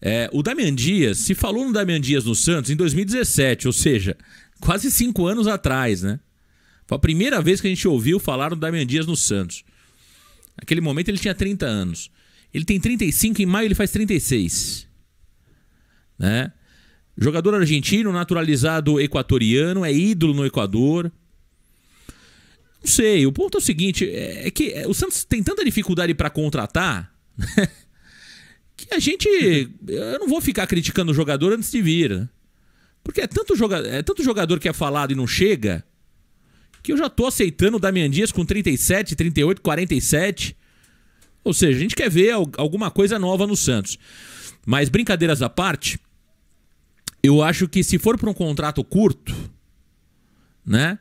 É, o Damian Dias, se falou no Damian Dias no Santos em 2017, ou seja, quase cinco anos atrás, né? Foi a primeira vez que a gente ouviu falar no Damian Dias no Santos. Naquele momento ele tinha 30 anos. Ele tem 35, em maio ele faz 36. Né? Jogador argentino, naturalizado equatoriano, é ídolo no Equador. Não sei, o ponto é o seguinte: é que o Santos tem tanta dificuldade para contratar que a gente. Eu não vou ficar criticando o jogador antes de vir. Né? Porque é tanto, joga, é tanto jogador que é falado e não chega que eu já tô aceitando o Damian Dias com 37, 38, 47. Ou seja, a gente quer ver alguma coisa nova no Santos. Mas brincadeiras à parte, eu acho que se for para um contrato curto, né?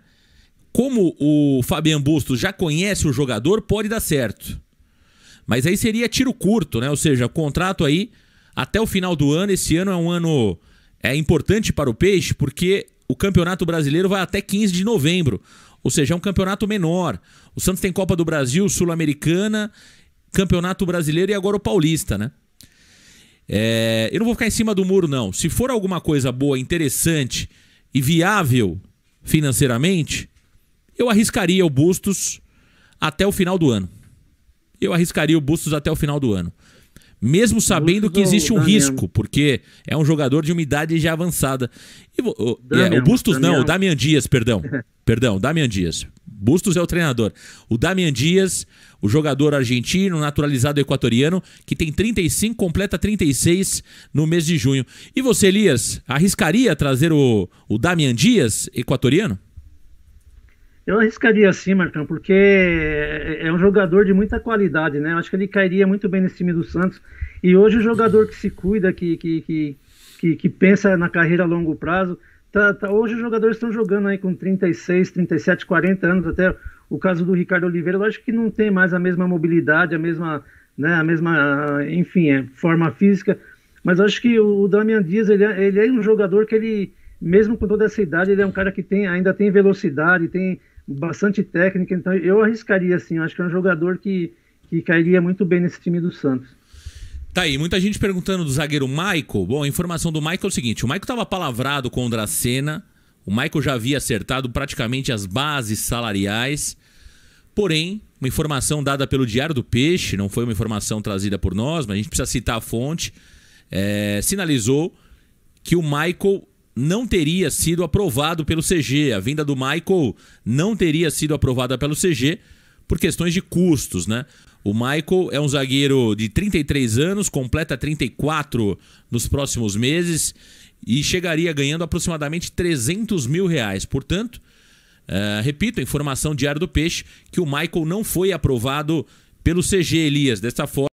Como o Fabian Bustos já conhece o jogador, pode dar certo. Mas aí seria tiro curto, né? Ou seja, contrato aí até o final do ano. Esse ano é um ano é importante para o Peixe, porque o Campeonato Brasileiro vai até 15 de novembro. Ou seja, é um campeonato menor. O Santos tem Copa do Brasil, Sul-Americana, Campeonato Brasileiro e agora o Paulista, né? É, eu não vou ficar em cima do muro, não. Se for alguma coisa boa, interessante e viável financeiramente, eu arriscaria o Bustos até o final do ano. Eu arriscaria o Bustos até o final do ano. Mesmo sabendo que existe um risco, porque é um jogador de uma idade já avançada. E, o, é, o Bustos não, o Damian Dias, perdão. perdão, Damian Dias. Bustos é o treinador. O Damian Dias, o jogador argentino, naturalizado equatoriano, que tem 35, completa 36 no mês de junho. E você, Elias, arriscaria trazer o, o Damian Dias, equatoriano? Eu arriscaria sim, Marcão, porque é, é um jogador de muita qualidade, né? Eu acho que ele cairia muito bem nesse time do Santos. E hoje o jogador que se cuida, que, que, que, que, pensa na carreira a longo prazo, tá, tá, hoje os jogadores estão jogando aí com 36, 37, 40 anos, até o caso do Ricardo Oliveira, acho que não tem mais a mesma mobilidade, a mesma, né, a mesma, enfim, é, forma física. Mas acho que o Damian Dias, ele é, ele é um jogador que ele, mesmo com toda essa idade, ele é um cara que tem, ainda tem velocidade, tem bastante técnica, então eu arriscaria assim, acho que é um jogador que, que cairia muito bem nesse time do Santos. Tá aí, muita gente perguntando do zagueiro Michael. Bom, a informação do Michael é o seguinte: o Michael estava palavrado com o Dracena, o Michael já havia acertado praticamente as bases salariais. Porém, uma informação dada pelo Diário do Peixe, não foi uma informação trazida por nós, mas a gente precisa citar a fonte, é, sinalizou que o Michael não teria sido aprovado pelo CG. A vinda do Michael não teria sido aprovada pelo CG por questões de custos, né? O Michael é um zagueiro de 33 anos, completa 34 nos próximos meses e chegaria ganhando aproximadamente 300 mil reais. Portanto, uh, repito, informação diária do Peixe que o Michael não foi aprovado pelo CG Elias. Dessa forma,